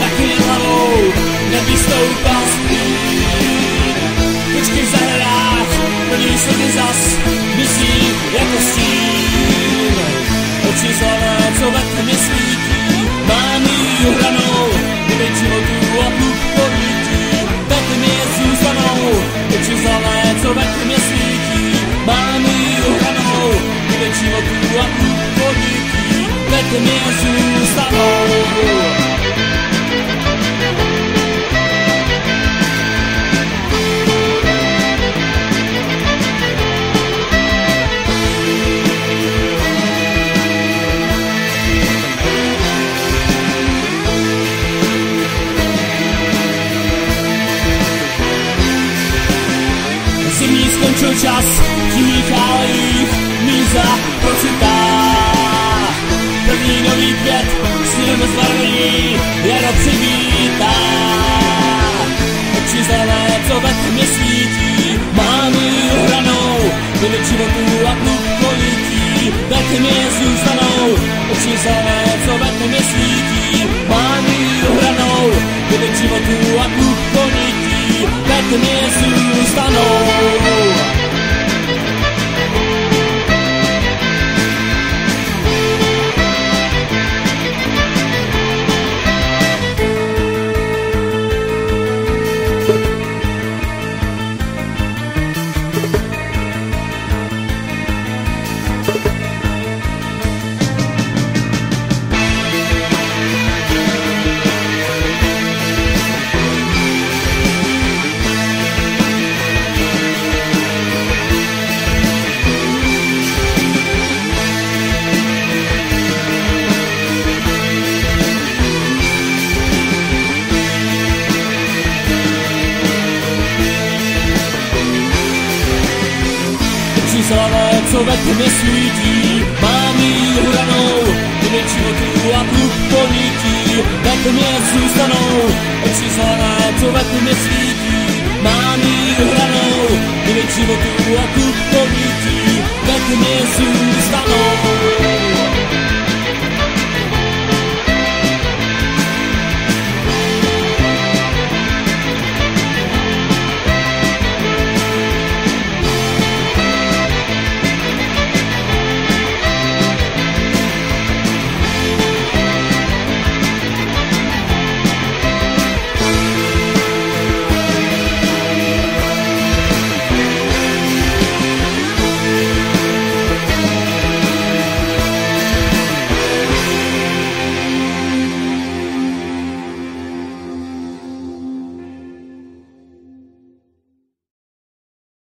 jak jen hlavou, nevystoupal stín. Počkej za hrách, plný slzy zas, myslí jako stín. Oči zlavé, co ve tmě svítí, mám jí skončil čas, zimní chálích, míza procitá. První nový květ, sněm zbarvení, jaro přivítá. Oči zelené, co ve tmě svítí, mámy hranou, byli životů a klub polítí, ve tmě zůstanou. Oči zelené, co ve tmě svítí, mámy hranou, byli životů a klub polítí, ve tmě zůstanou. そばけめすいきまみうらのうめちのくはぶっこみきだけめすさのおちさらそばけめマいきまみうらのうめちのくはぶっこみきだけめすさ